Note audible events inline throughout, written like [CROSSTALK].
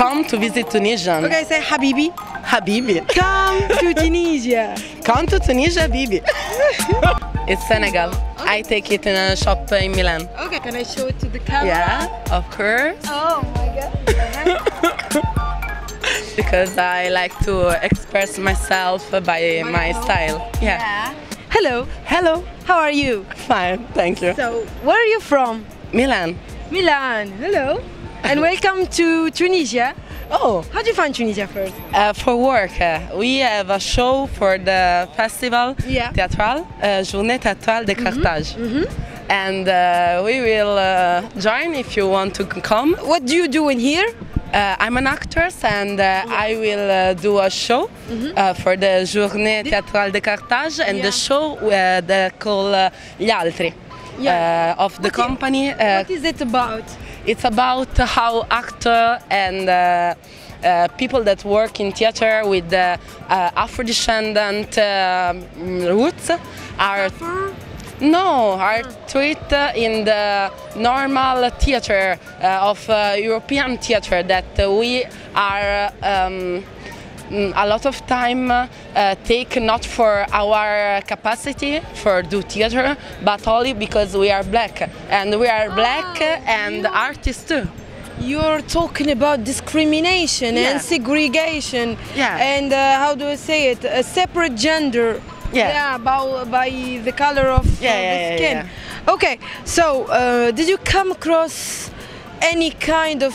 come to visit Tunisian. Okay, say Habibi. Habibi. Come to [LAUGHS] Tunisia. Come to Tunisia, Habibi. [LAUGHS] it's Senegal. I take it in a shop in Milan. Okay, can I show it to the camera? Yeah, of course. Oh my god. [LAUGHS] Because I like to express myself by my style. Yeah. Hello. Hello. How are you? Fine, thank you. So, where are you from? Milan. Milan. Hello. And welcome to Tunisia. Oh, How do you find Tunisia first? uh, for work, uh, we have a show for the festival Yeah. Théâtral, uh, Journée Théâtrale de Carthage. And uh, we will uh, join if you want to come. What do you do in here? Uh, I'm an actress and uh, I will uh, do a show uh, for the Journée Théâtrale de Carthage and Yeah. the show uh, they call uh, Gli Altri Yeah. uh, of the What company. Uh, What is it about? It's about how actor and uh, uh, people that work in theater with uh, uh, Afro-descendant uh, roots are no are treated in the normal theater uh, of uh, European theater that uh, we are. Um, mm, a lot of time uh, take not for our capacity for do theater but only because we are black and we are black and artists too You're talking about discrimination Yeah. and segregation. Yeah. And uh, how do I say it? A separate gender. Yeah. about, by the color of uh, Yeah, yeah, the yeah, skin. Okay. So, uh, did you come across any kind of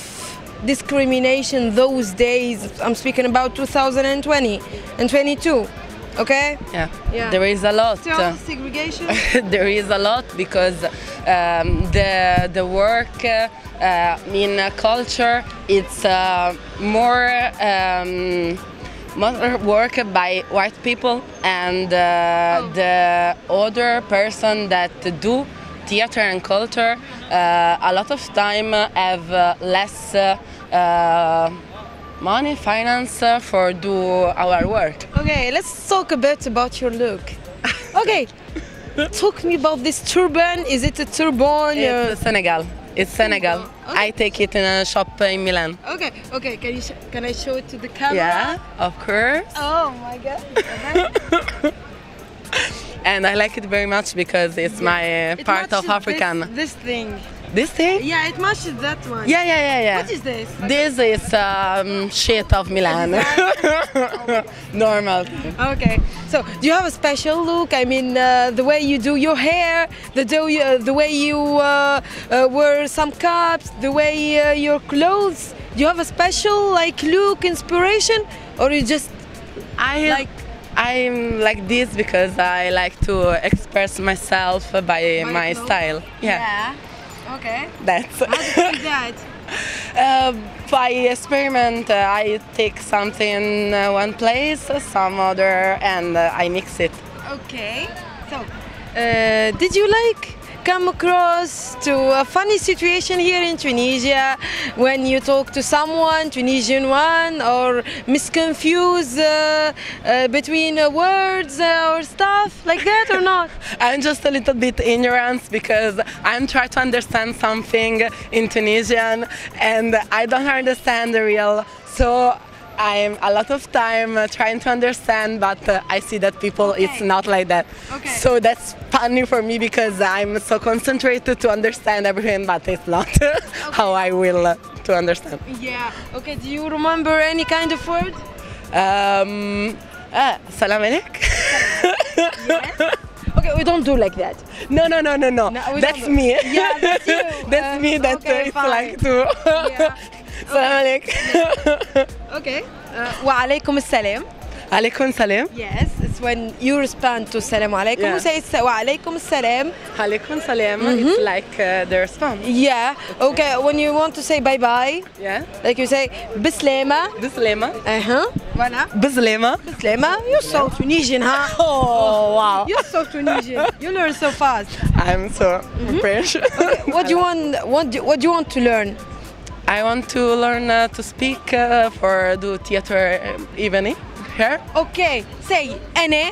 discrimination those days? I'm speaking about 2020 and 22. Okay. yeah, Yeah. there is a lot Still segregation. [LAUGHS] there is a lot because um, the the work uh, uh, in uh, culture it's uh, more um, more work by white people and uh, the other person that do theater and culture uh, a lot of time have uh, less uh, uh, money finance uh, for do our work Okay, let's talk a bit about your look. [LAUGHS] Okay, talk me about this turban. Is it a turban? Uh, It's Senegal. It's Senegal. Okay. I take it in a shop in Milan. okay, okay. Can you sh- can I show it to the camera? Yeah, of course. Oh my god. [LAUGHS] And I like it very much because it's my uh, It part of African. This, this thing. This thing? Yeah, it matches that one. Yeah, yeah, yeah, yeah. What is this? This is um, shit of Milan. [LAUGHS] Normal. Okay. So, do you have a special look? I mean, uh, the way you do your hair, the do you, uh, the way you uh, uh, wear some caps, the way uh, your clothes. Do you have a special like look, inspiration, or you just I Like- I'm like this because I like to express myself by, my clothes? style. Yeah, Okay. that's. How do you do that? Uh, by experiment, uh, I take something uh, one place, some other, and uh, I mix it. Okay. So, uh, did you like come across to a funny situation here in Tunisia when you talk to someone, Tunisian one, or misconfuse uh, uh, between uh, words uh, or stuff like that or not? [LAUGHS] I'm just a little bit ignorant because I'm trying to understand something in Tunisian and I don't understand the real. So I'm a lot of time uh, trying to understand, but uh, I see that people it's not like that. Okay. So that's funny for me because I'm so concentrated to understand everything, but it's not [LAUGHS] how I will uh, to understand. Yeah. Okay. Do you remember any kind of word? Um, uh, salam alaikum. Okay, we don't do like that. No, no, no, no, no. No, that's me. Yeah, that's [LAUGHS] you. that's Uh, me. That okay, uh, it's fine. like to. Yeah. Salam alaikum. Okay. Uh, wa alaikum assalam. Alaikum salam. Yes, it's when you respond to salam alaikum. Yeah. You say it's wa alaikum assalam. Alaikum salam. Mm-hmm. It's like uh, the response. Yeah. Okay. When you want to say bye bye, Yeah. like you say bislema. Bislema. Uh huh. Voilà. Bislema. Bislema. You're so Tunisian, huh? [LAUGHS] Oh wow. You're so Tunisian. You learn so fast. I'm so Mm-hmm. French. What do you want? What do, what do you want to learn? I want to learn uh, to speak uh, for do theater um, evening. Here. Okay. Say أنا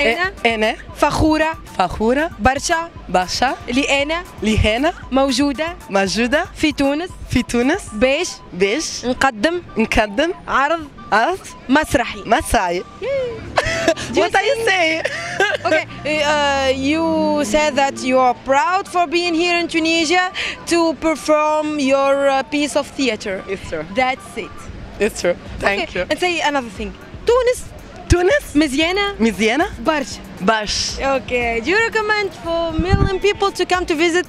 أنا أنا فخورة فخورة برشا برشا لأنا لهنا موجودة موجودة في تونس في تونس باش باش نقدم نقدم عرض عرض مسرحي مسرحي What are you saying? [LAUGHS] okay, uh, you said that you are proud for being here in Tunisia to perform your uh, piece of theater. It's true. That's it. It's true. Thank okay. you. And say another thing. Tunis. Tunis. Miziana. Miziana. Barsh. Barsh. Okay. Do you recommend for million people to come to visit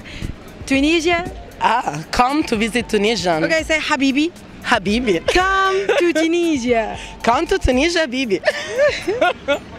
Tunisia? Ah, come to visit Tunisia. Okay, say Habibi. Habibi. Come to Tunisia. Come to Tunisia, Habibi. [LAUGHS]